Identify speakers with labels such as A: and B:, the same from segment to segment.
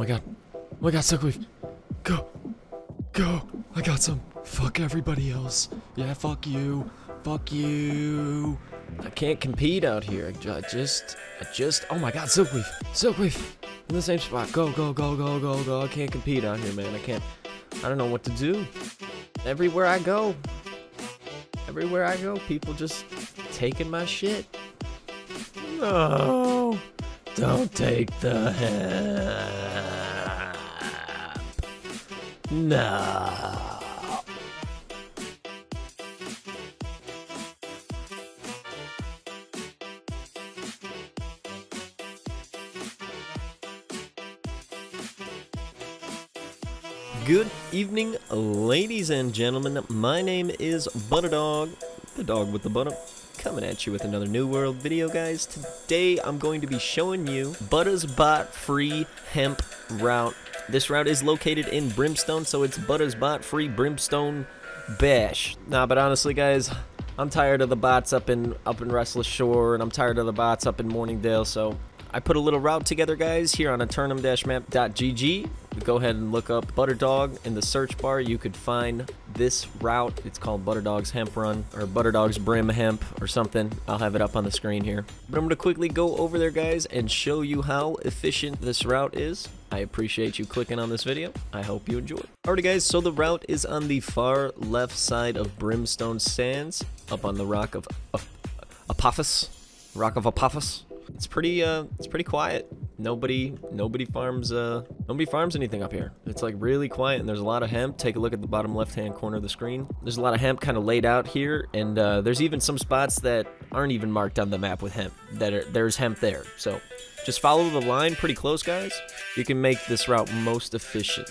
A: my god. Oh my god, Silkleaf. Go. Go. I got some. Fuck everybody else. Yeah, fuck you. Fuck you. I can't compete out here. I just, I just, oh my god, Silkleaf. Silkleaf. In the same spot. Go, go, go, go, go, go. I can't compete out here, man. I can't, I don't know what to do. Everywhere I go, everywhere I go, people just taking my shit. No. Don't take the hemp. No. Good evening, ladies and gentlemen. My name is Butterdog, the dog with the butter, coming at you with another New World video, guys. Today, I'm going to be showing you Butta's Bot Free Hemp Route. This route is located in Brimstone, so it's Butta's Bot Free Brimstone Bash. Nah, but honestly, guys, I'm tired of the bots up in up in Restless Shore, and I'm tired of the bots up in Mourningdale, so I put a little route together, guys, here on aeternum-map.gg. Go ahead and look up Butterdog in the search bar. You could find this route. It's called Butterdog's Hemp Run or Butterdog's Brim Hemp or something. I'll have it up on the screen here. But I'm going to quickly go over there, guys, and show you how efficient this route is. I appreciate you clicking on this video. I hope you enjoy. Alrighty, guys, so the route is on the far left side of Brimstone Sands, up on the rock of, of Apophis. Rock of Apophis. It's pretty uh it's pretty quiet. Nobody nobody farms uh nobody farms anything up here. It's like really quiet and there's a lot of hemp. Take a look at the bottom left hand corner of the screen. There's a lot of hemp kind of laid out here and uh, there's even some spots that aren't even marked on the map with hemp that are, there's hemp there. So just follow the line pretty close guys. You can make this route most efficient.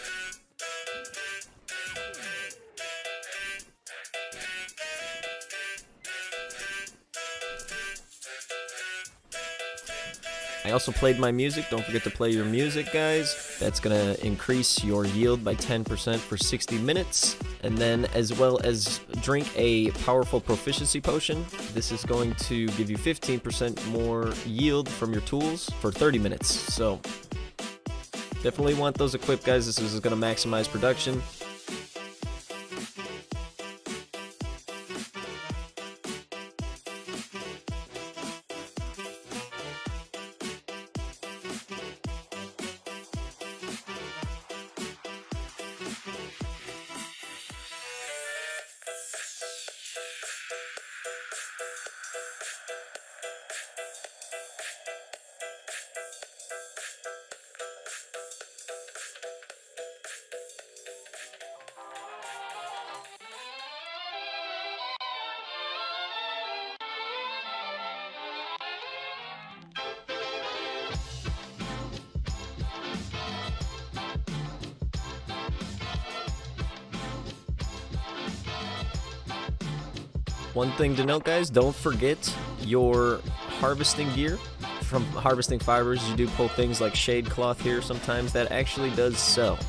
A: I also played my music. Don't forget to play your music, guys. That's going to increase your yield by 10% for 60 minutes. And then, as well as drink a powerful proficiency potion, this is going to give you 15% more yield from your tools for 30 minutes. So, definitely want those equipped, guys. This is going to maximize production. One thing to note, guys, don't forget your harvesting gear. From harvesting fibers, you do pull things like shade cloth here sometimes. That actually does sell.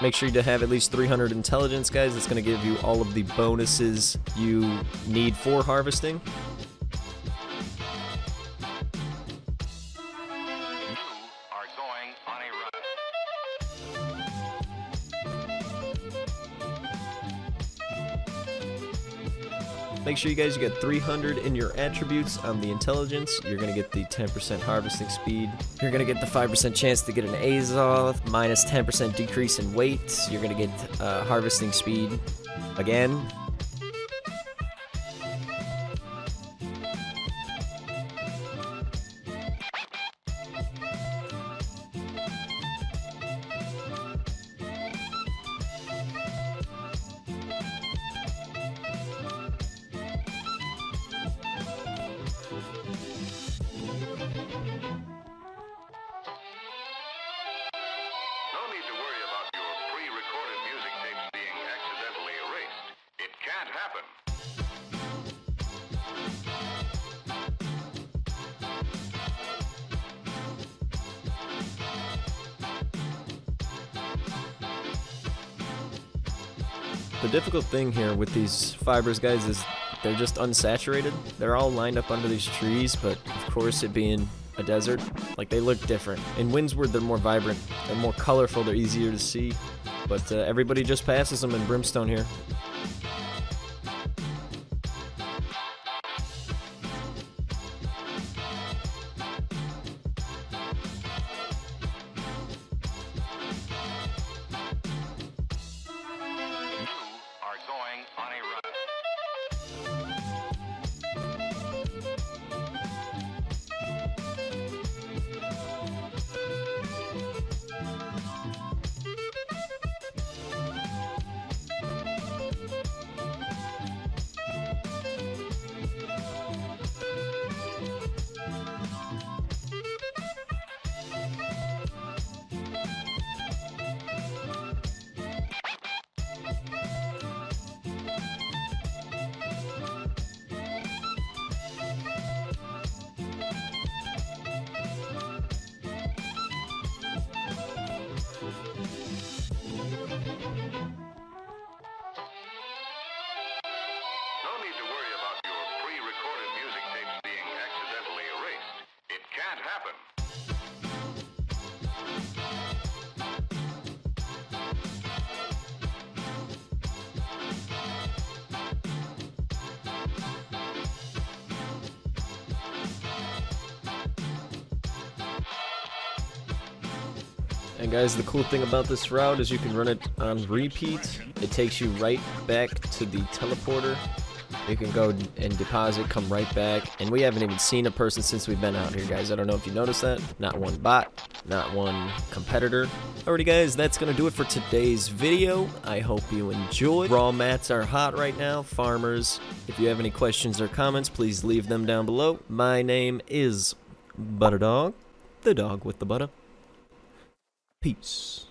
A: Make sure to have at least 300 intelligence, guys. It's going to give you all of the bonuses you need for harvesting. Make sure you guys you get 300 in your attributes on the intelligence. You're gonna get the 10% harvesting speed. You're gonna get the 5% chance to get an Azoth, minus 10% decrease in weight. You're gonna get uh, harvesting speed again.
B: need to worry about your pre-recorded music tapes being accidentally erased. It can't happen.
A: The difficult thing here with these fibers, guys, is they're just unsaturated. They're all lined up under these trees, but of course it being a desert, like they look different. In Windsward, they're more vibrant, they're more colorful, they're easier to see. But uh, everybody just passes them in Brimstone here.
B: No need to worry about your pre-recorded music tapes being accidentally erased. It can't happen.
A: And guys, the cool thing about this route is you can run it on repeat. It takes you right back to the teleporter. You can go and deposit, come right back. And we haven't even seen a person since we've been out here, guys. I don't know if you noticed that. Not one bot, not one competitor. Alrighty, guys, that's going to do it for today's video. I hope you enjoyed. Raw mats are hot right now. Farmers, if you have any questions or comments, please leave them down below. My name is Butterdog, the dog with the butter. Peace.